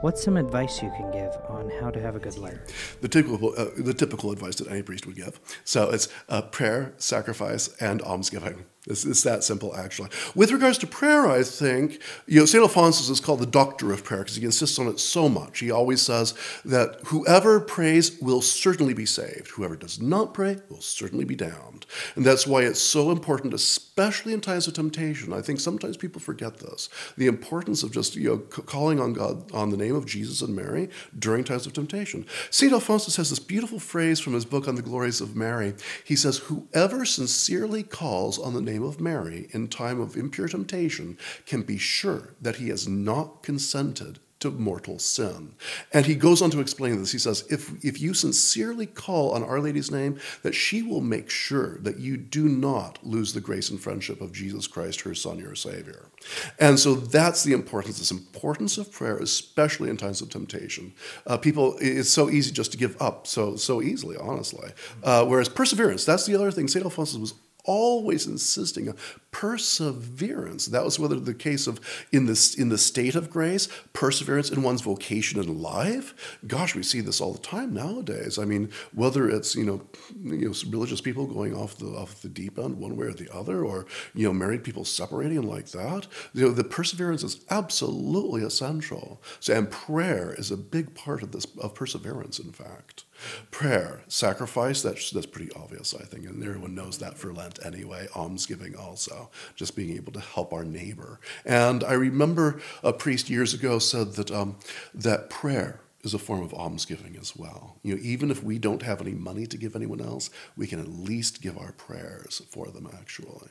What's some advice you can give on how to have a good life? The typical, uh, the typical advice that any priest would give. So it's uh, prayer, sacrifice, and almsgiving. It's, it's, that simple, actually. With regards to prayer, I think, you know, St. Alphonsus is called the doctor of prayer because he insists on it so much. He always says that whoever prays will certainly be saved. Whoever does not pray will certainly be damned. And that's why it's so important, especially in times of temptation. I think sometimes people forget this. The importance of just, you know, calling on God, on the name of Jesus and Mary during times of temptation. St. Alphonsus has this beautiful phrase from his book on the glories of Mary. He says, whoever sincerely calls on the name of Mary in time of impure temptation can be sure that he has not consented to mortal sin. And he goes on to explain this. He says, if, if you sincerely call on Our Lady's name, that she will make sure that you do not lose the grace and friendship of Jesus Christ, her Son, your Savior. And so that's the importance, this importance of prayer, especially in times of temptation. Uh, people, it's so easy just to give up so, so easily, honestly. Uh, whereas perseverance, that's the other thing. St. Alphonsus was always insisting on perseverance. That was whether the case of in this in the state of grace, perseverance in one's vocation in life. Gosh, we see this all the time nowadays. I mean, whether it's you know, you know religious people going off the off the deep end one way or the other, or you know married people separating like that. You know, the perseverance is absolutely essential. So, and prayer is a big part of this of perseverance. In fact. Prayer, sacrifice, that's, that's pretty obvious, I think, and everyone knows that for Lent anyway. Almsgiving also, just being able to help our neighbor. And I remember a priest years ago said that, um, that prayer is a form of almsgiving as well. You know, even if we don't have any money to give anyone else, we can at least give our prayers for them actually.